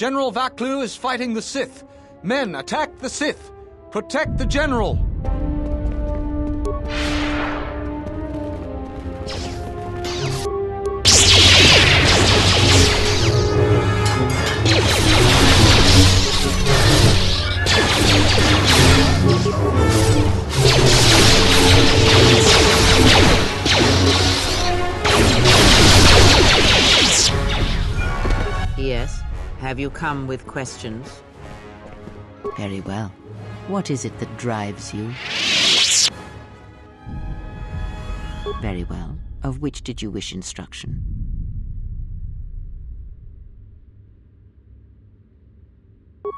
General Vaklu is fighting the Sith. Men, attack the Sith. Protect the General. Yes. Have you come with questions? Very well. What is it that drives you? Very well. Of which did you wish instruction?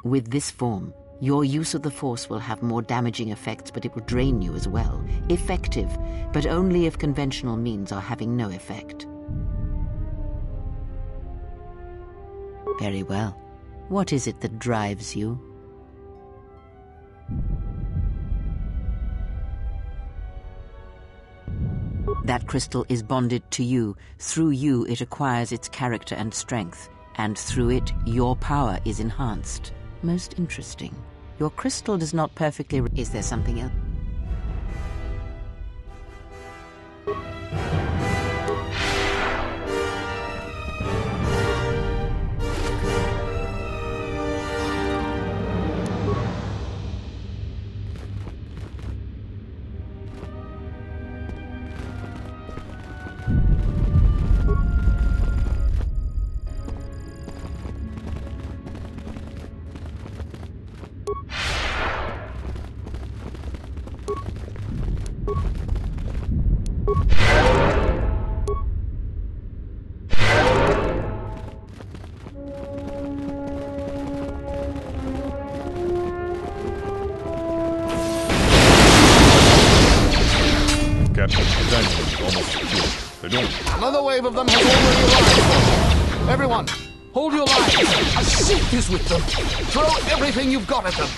With this form, your use of the Force will have more damaging effects, but it will drain you as well. Effective, but only if conventional means are having no effect. Very well. What is it that drives you? That crystal is bonded to you. Through you, it acquires its character and strength. And through it, your power is enhanced. Most interesting. Your crystal does not perfectly. Is there something else? Hold your line. A sieve is with them. Throw everything you've got at them.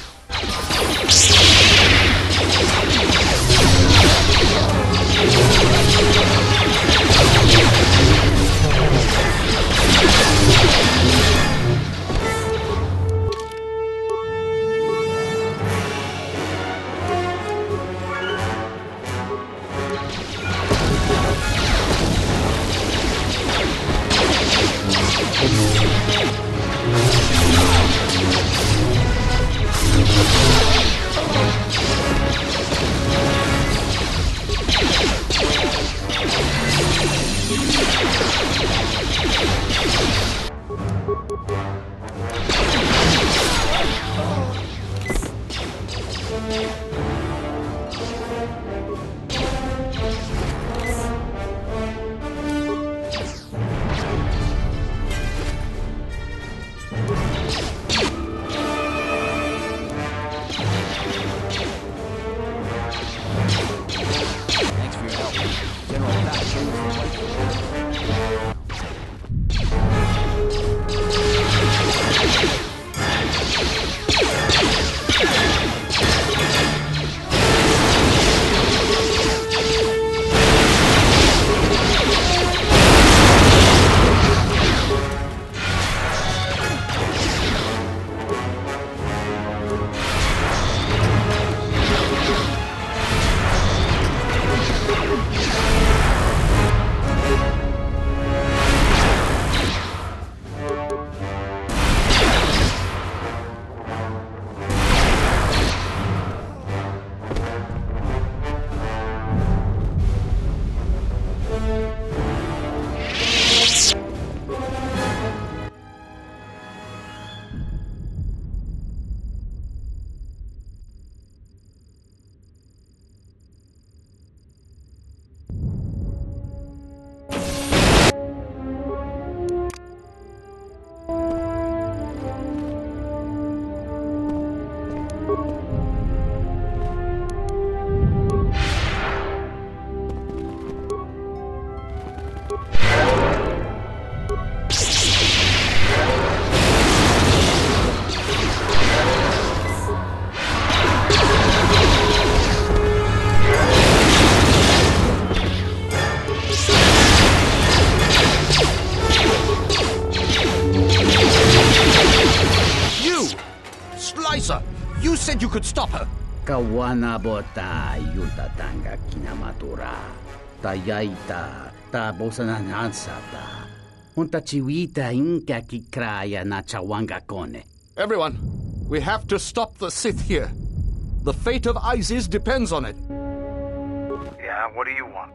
Kawana bota yuta tanga kinamatura. Tayaita ta bosananansata. Unta chiwita inka kikraya na chawanga kone. Everyone, we have to stop the Sith here. The fate of Iziz depends on it. Yeah, what do you want?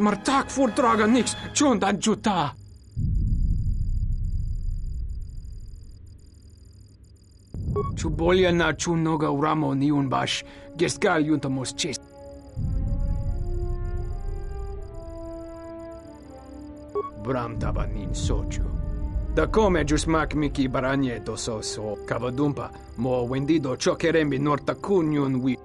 Maar taak voordragen niks. Tjon dan juta. Chubolya na chunoga uramo ni un bash. Geskal yuntamos chest. Bram taba nin. Da come giusmak miki baranye to so so kavadumpa mo wendido chokerembi norta kunyun.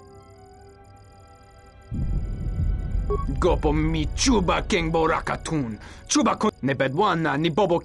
Gopo mi chuba kengbo rakatun. Chuba kun ne bedwana ni bobo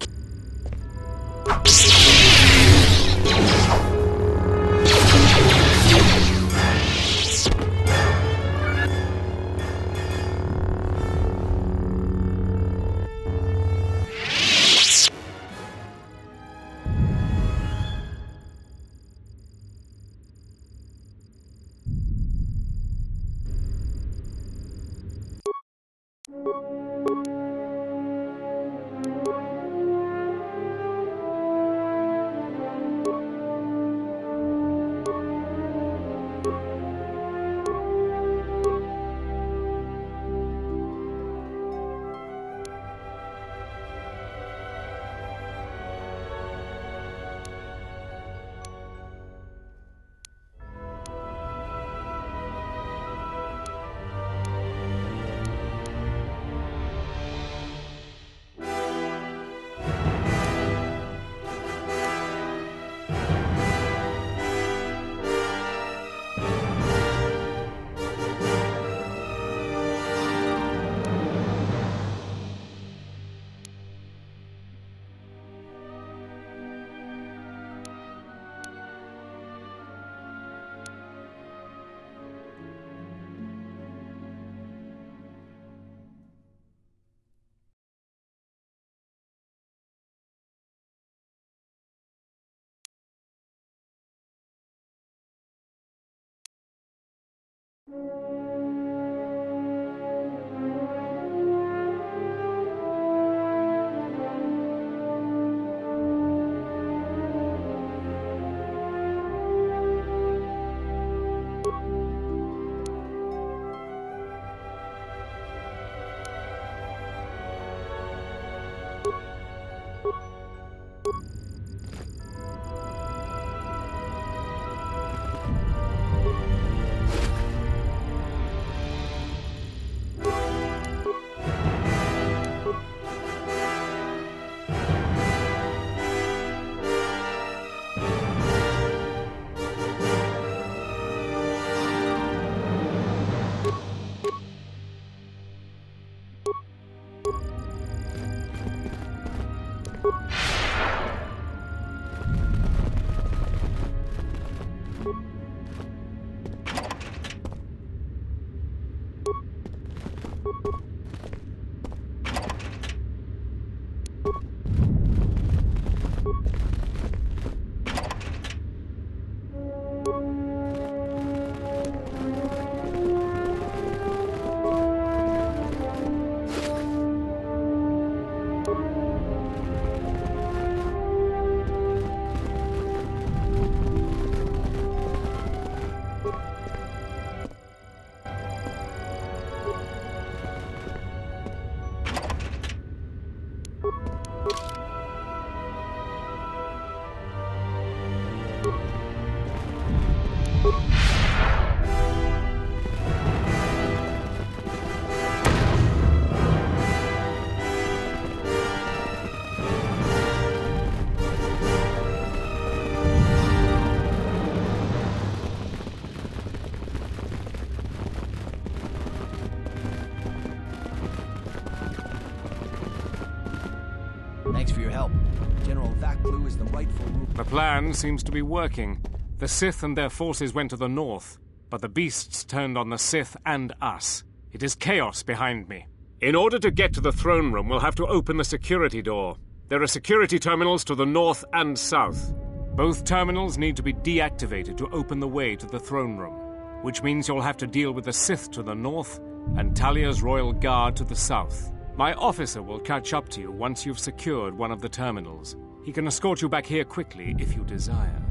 Is the rightful ruler. The plan seems to be working. The Sith and their forces went to the north, but the beasts turned on the Sith and us. It is chaos behind me. In order to get to the throne room, we'll have to open the security door. There are security terminals to the north and south. Both terminals need to be deactivated to open the way to the throne room, which means you'll have to deal with the Sith to the north and Talia's Royal Guard to the south. My officer will catch up to you once you've secured one of the terminals. He can escort you back here quickly if you desire.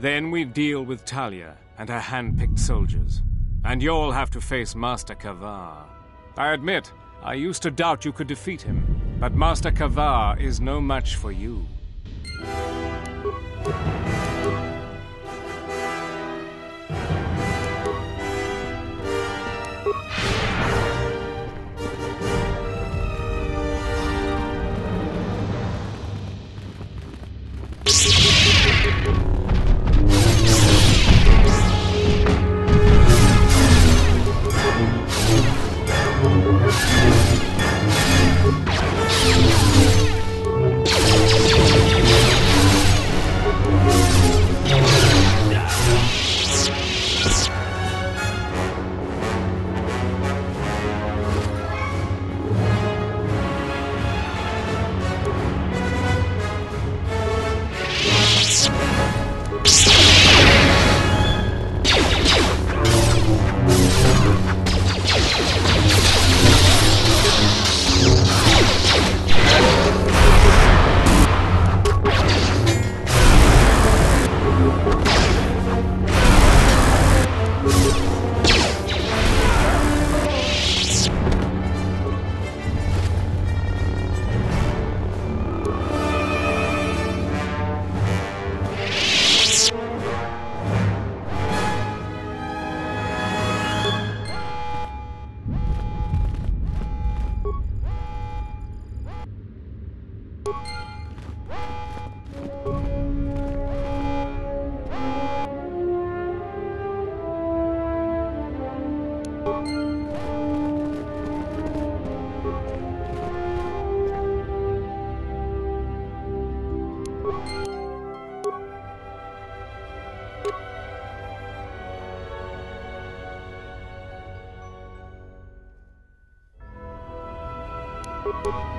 Then we deal with Talia and her hand-picked soldiers. And you'll have to face Master Kavar. I admit, I used to doubt you could defeat him, but Master Kavar is no match for you. you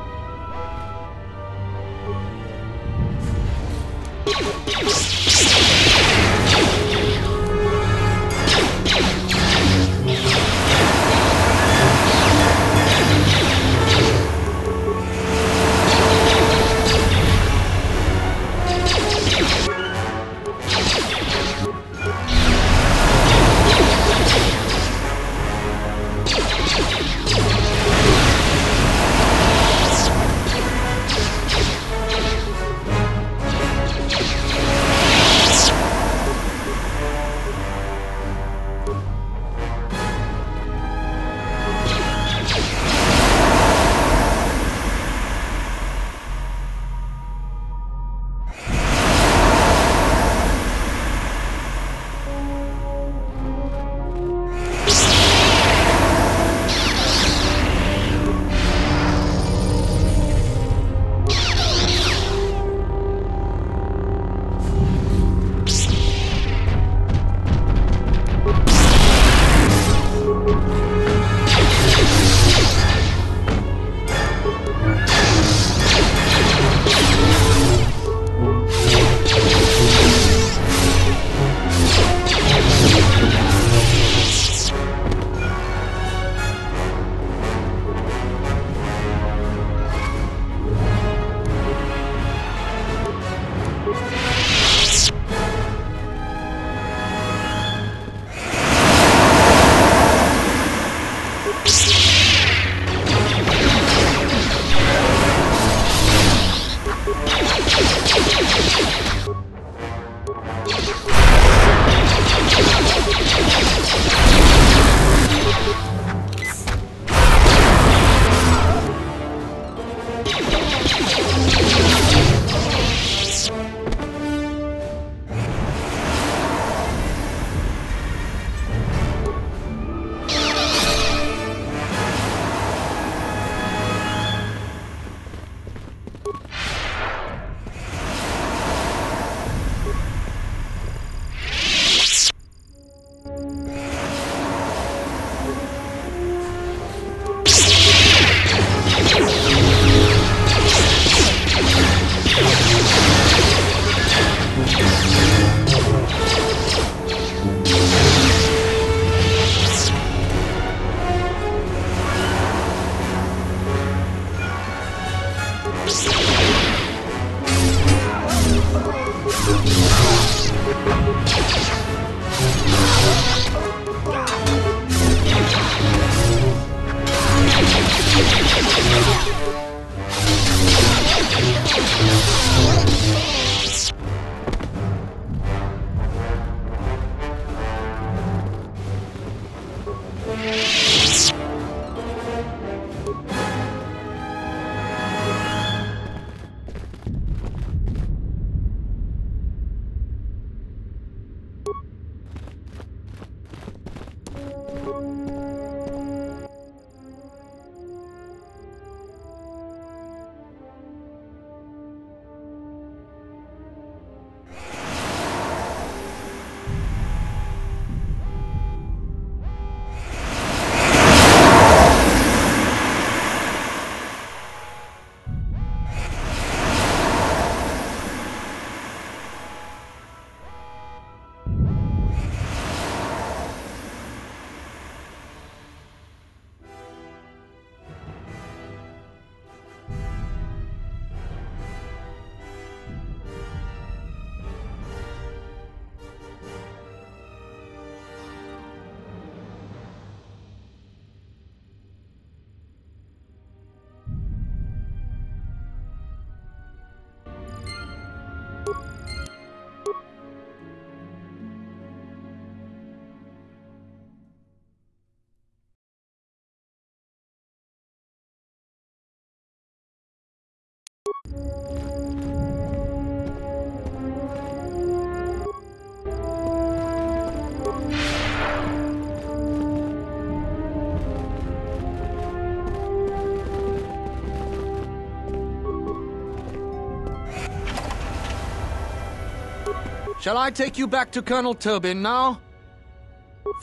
Shall I take you back to Colonel Tobin now?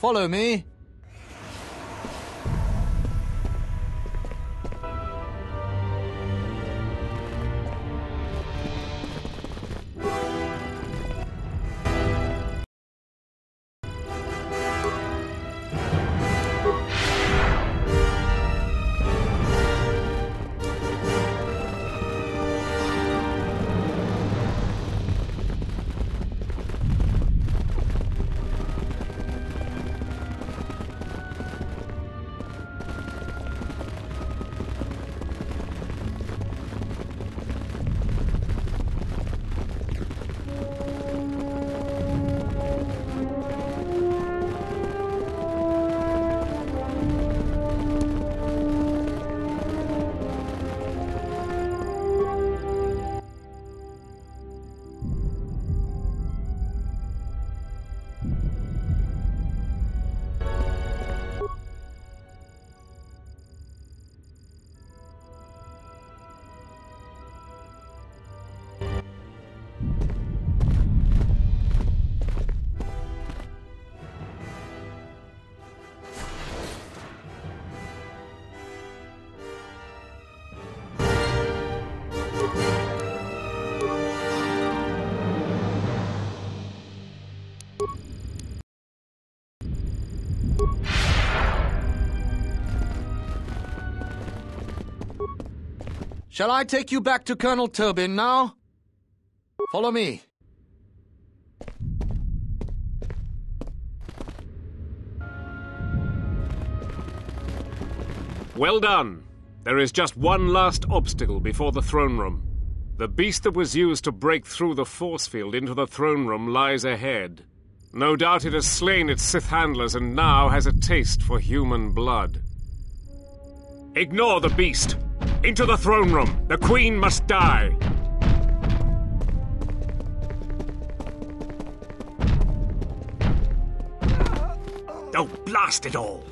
Follow me. Shall I take you back to Colonel Tobin now? Follow me. Well done. There is just one last obstacle before the throne room. The beast that was used to break through the force field into the throne room lies ahead. No doubt it has slain its Sith handlers and now has a taste for human blood. Ignore the beast. Into the throne room. The Queen must die. Oh, blast it all!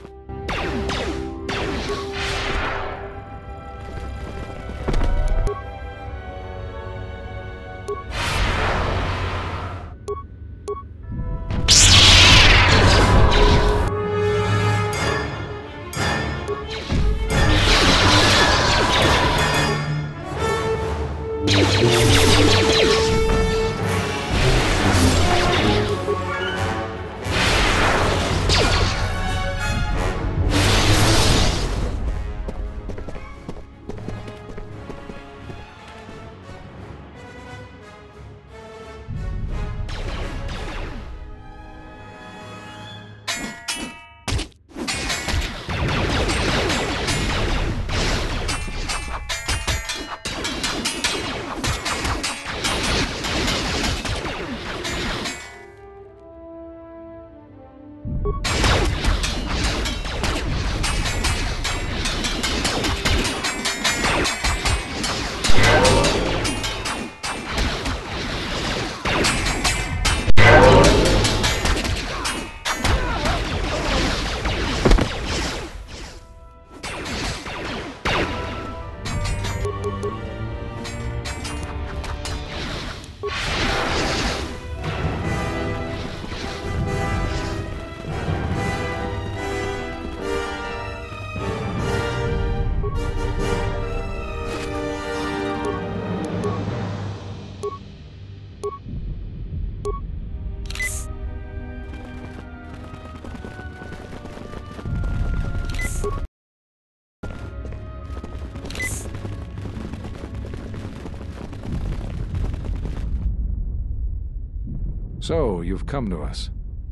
So, you've come to us.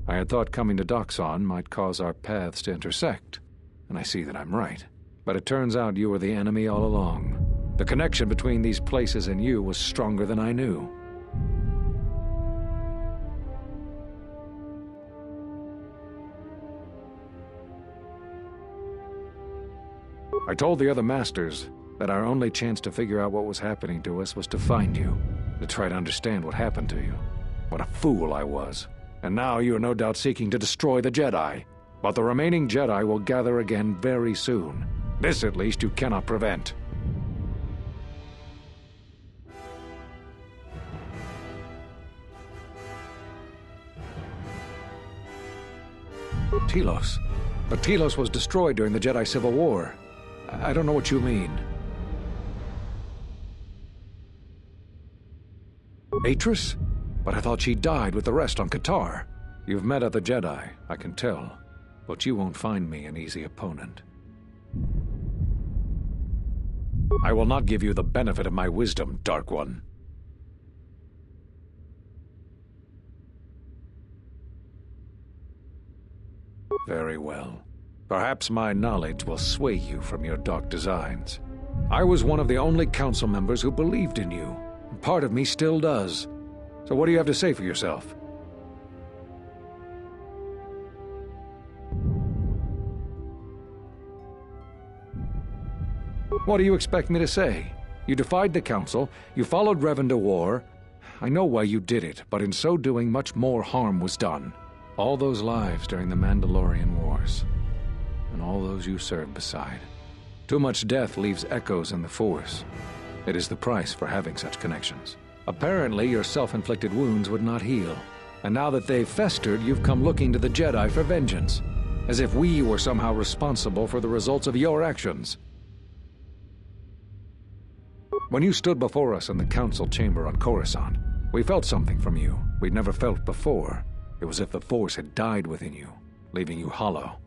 I had thought coming to Dxun might cause our paths to intersect, and I see that I'm right. But it turns out you were the enemy all along. The connection between these places and you was stronger than I knew. I told the other masters that our only chance to figure out what was happening to us was to find you, to try to understand what happened to you. What a fool I was. And now you are no doubt seeking to destroy the Jedi. But the remaining Jedi will gather again very soon. This, at least, you cannot prevent. Telos. But Telos was destroyed during the Jedi Civil War. I don't know what you mean. Atris? but I thought she died with the rest on Katarr. You've met other Jedi, I can tell, but you won't find me an easy opponent. I will not give you the benefit of my wisdom, Dark One. Very well. Perhaps my knowledge will sway you from your dark designs. I was one of the only council members who believed in you. Part of me still does. So what do you have to say for yourself? What do you expect me to say? You defied the Council, you followed Revan to war. I know why you did it, but in so doing, much more harm was done. All those lives during the Mandalorian Wars, and all those you served beside. Too much death leaves echoes in the Force. It is the price for having such connections. Apparently, your self-inflicted wounds would not heal. And now that they've festered, you've come looking to the Jedi for vengeance. As if we were somehow responsible for the results of your actions. When you stood before us in the council chamber on Coruscant, we felt something from you we'd never felt before. It was as if the Force had died within you, leaving you hollow.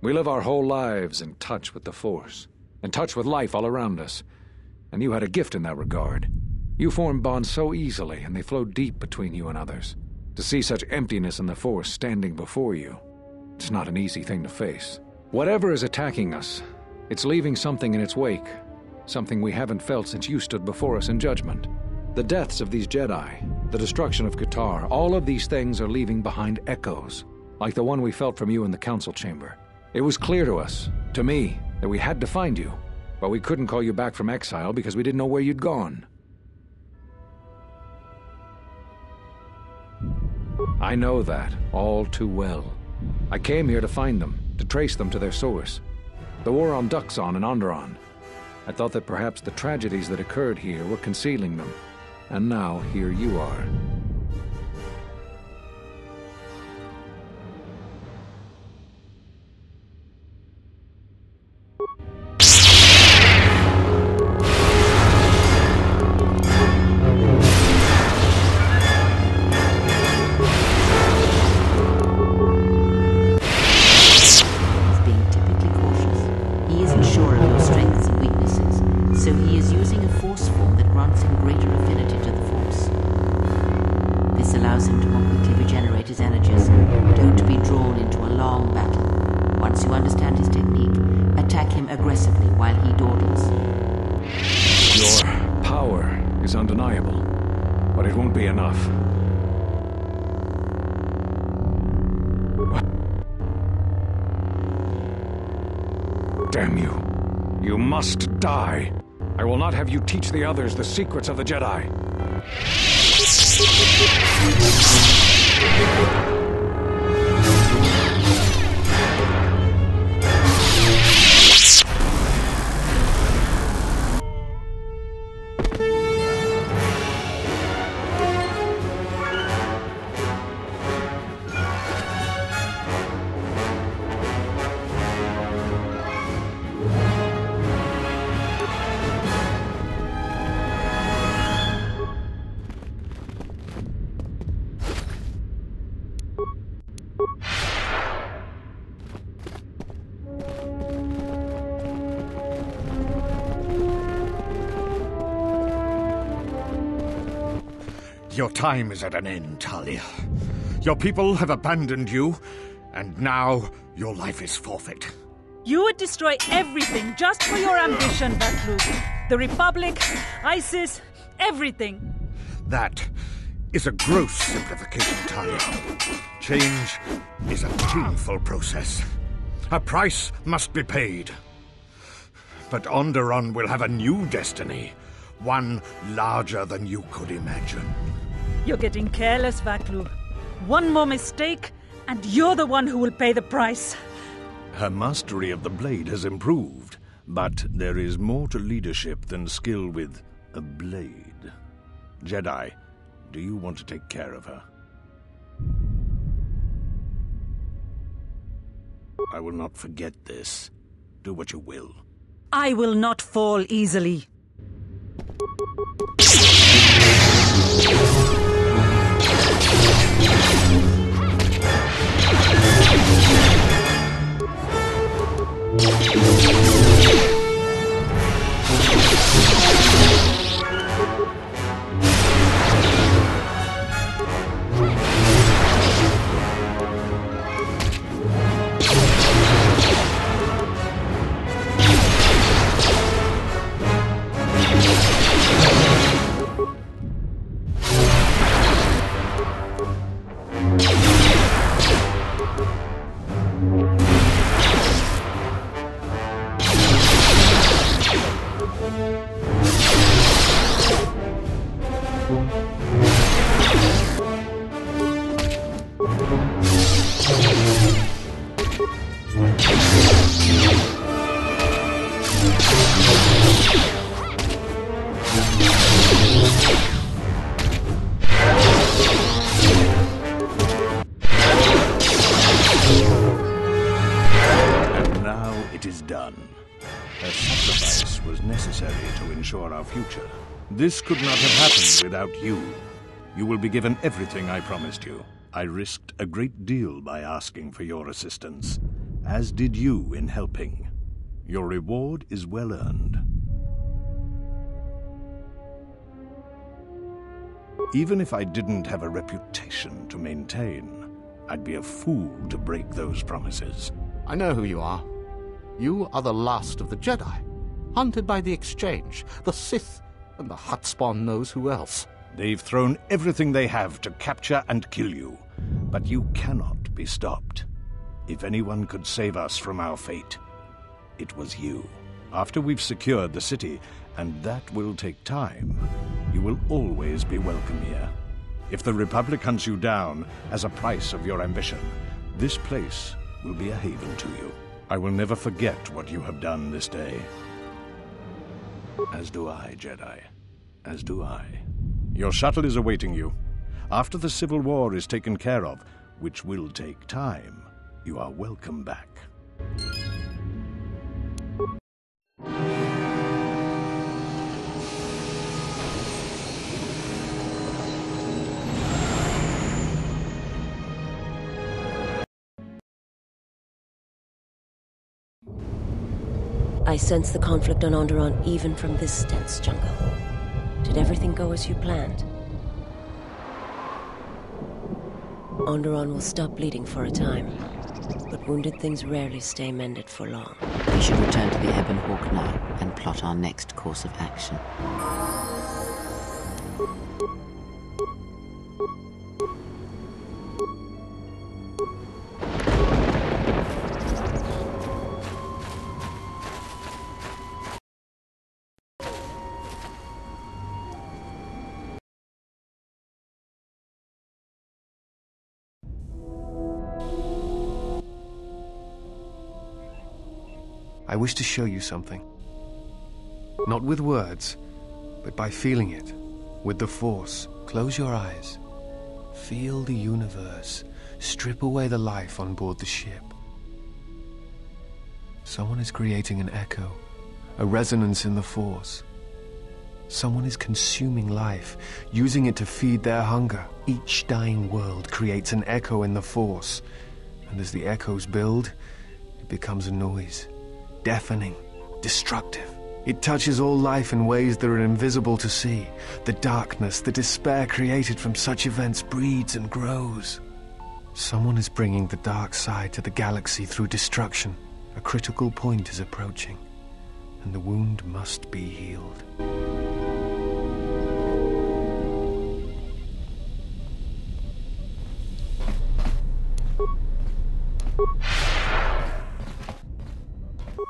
We live our whole lives in touch with the Force, in touch with life all around us, and you had a gift in that regard. You form bonds so easily, and they flow deep between you and others. To see such emptiness in the force standing before you, it's not an easy thing to face. Whatever is attacking us, it's leaving something in its wake, something we haven't felt since you stood before us in judgment. The deaths of these Jedi, the destruction of Katarr, all of these things are leaving behind echoes, like the one we felt from you in the council chamber. It was clear to us, to me, that we had to find you, but we couldn't call you back from exile because we didn't know where you'd gone. I know that, all too well. I came here to find them, to trace them to their source. The war on Dxun and Onderon. I thought that perhaps the tragedies that occurred here were concealing them. And now here you are. allows him to more quickly regenerate his energies. Don't be drawn into a long battle. Once you understand his technique, attack him aggressively while he dawdles. Your power is undeniable, but it won't be enough. Damn you. You must die. I will not have you teach the others the secrets of the Jedi. Thank you. Your time is at an end, Talia. Your people have abandoned you, and now your life is forfeit. You would destroy everything just for your ambition, Vaklu. The Republic, Iziz, everything. That is a gross simplification, Talia. Change is a painful process. A price must be paid. But Onderon will have a new destiny, one larger than you could imagine. You're getting careless, Vaklu. One more mistake, and you're the one who will pay the price. Her mastery of the blade has improved, but there is more to leadership than skill with a blade. Jedi, do you want to take care of her? I will not forget this. Do what you will. I will not fall easily. ハッ! This could not have happened without you. You will be given everything I promised you. I risked a great deal by asking for your assistance, as did you in helping. Your reward is well earned. Even if I didn't have a reputation to maintain, I'd be a fool to break those promises. I know who you are. You are the last of the Jedi, hunted by the Exchange, the Sith, and the Hutspawn knows who else. They've thrown everything they have to capture and kill you, but you cannot be stopped. If anyone could save us from our fate, it was you. After we've secured the city, and that will take time, you will always be welcome here. If the Republic hunts you down as a price of your ambition, this place will be a haven to you. I will never forget what you have done this day. As do I, Jedi. As do I. Your shuttle is awaiting you. After the Civil War is taken care of, which will take time, you are welcome back. I sense the conflict on Onderon even from this dense jungle. Did everything go as you planned? Onderon will stop bleeding for a time, but wounded things rarely stay mended for long. We should return to the Ebon Hawk now and plot our next course of action. Wish to show you something. Not with words, but by feeling it, with the Force. Close your eyes. Feel the universe. Strip away the life on board the ship. Someone is creating an echo, a resonance in the Force. Someone is consuming life, using it to feed their hunger. Each dying world creates an echo in the Force, and as the echoes build, it becomes a noise deafening, destructive. It touches all life in ways that are invisible to see. The darkness, the despair created from such events breeds and grows. Someone is bringing the dark side to the galaxy through destruction. A critical point is approaching, and the wound must be healed.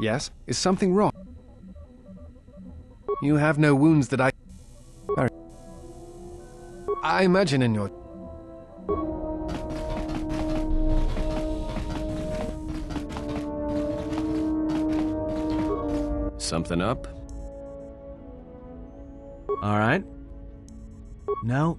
Yes? Is something wrong? You have no wounds that I... I imagine in your... Something up? All right. Now,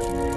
You